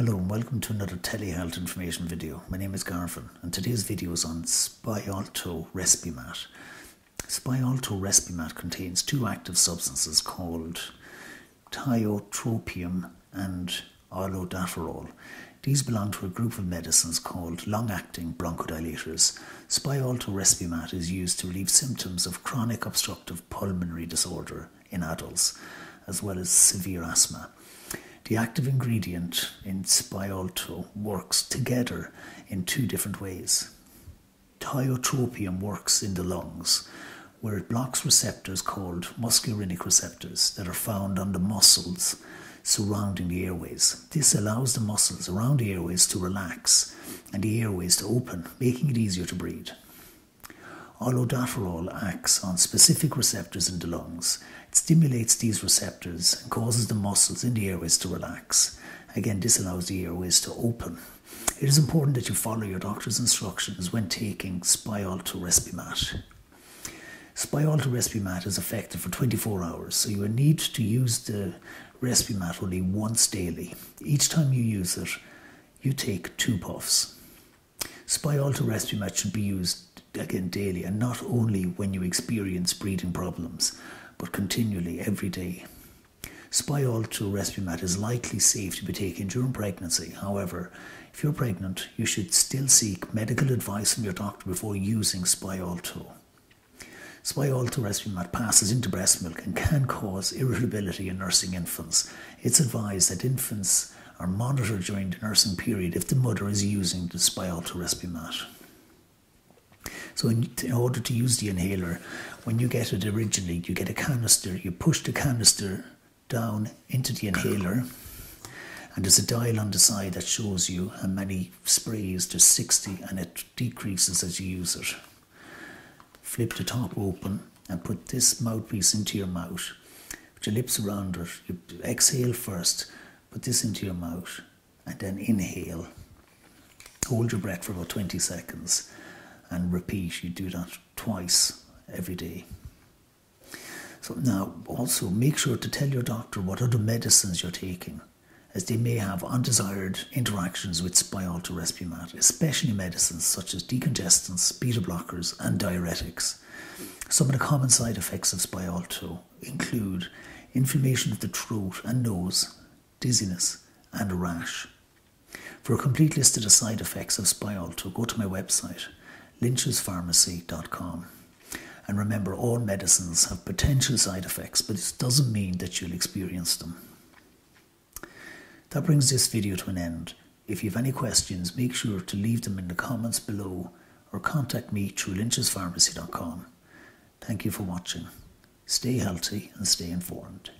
Hello and welcome to another telehealth information video. My name is Garvan and today's video is on Spiolto Respimat. Spiolto Respimat contains two active substances called tiotropium and olodaterol. These belong to a group of medicines called long-acting bronchodilators. Spiolto Respimat is used to relieve symptoms of chronic obstructive pulmonary disorder in adults as well as severe asthma. The active ingredient in Spiolto works together in two different ways. Tiotropium works in the lungs, where it blocks receptors called muscarinic receptors that are found on the muscles surrounding the airways. This allows the muscles around the airways to relax and the airways to open, making it easier to breathe. Olodaterol acts on specific receptors in the lungs. It stimulates these receptors and causes the muscles in the airways to relax. Again, this allows the airways to open. It is important that you follow your doctor's instructions when taking Spiolto Respimat. Spiolto Respimat is effective for 24 hours, so you will need to use the Respimat only once daily. Each time you use it, you take two puffs. Spiolto Respimat should be used again daily and not only when you experience breathing problems, but continually every day. Spiolto Respimat is likely safe to be taken during pregnancy. However, if you're pregnant, you should still seek medical advice from your doctor before using Spiolto. Spiolto Respimat passes into breast milk and can cause irritability in nursing infants. It's advised that infants are monitored during the nursing period if the mother is using the Spiolto Respimat. So, in, in, order to use the inhaler, when you get it originally, you get a canister. You push the canister down into the inhaler, and there's a dial on the side that shows you how many sprays. There's 60, and it decreases as you use it. Flip the top open and put this mouthpiece into your mouth. Put your lips around it. You exhale first. Put this into your mouth, and then inhale. Hold your breath for about 20 seconds and repeat. You do that twice every day. So now also make sure to tell your doctor what other medicines you're taking, as they may have undesired interactions with Spiolto Respimat, especially medicines such as decongestants, beta blockers, and diuretics. Some of the common side effects of Spiolto include inflammation of the throat and nose, dizziness, and a rash. For a complete list of the side effects of Spiolto, go to my website lynchespharmacy.com. And remember, all medicines have potential side effects, but it doesn't mean that you'll experience them. That brings this video to an end. If you have any questions, make sure to leave them in the comments below or contact me through lynchespharmacy.com. Thank you for watching. Stay healthy and stay informed.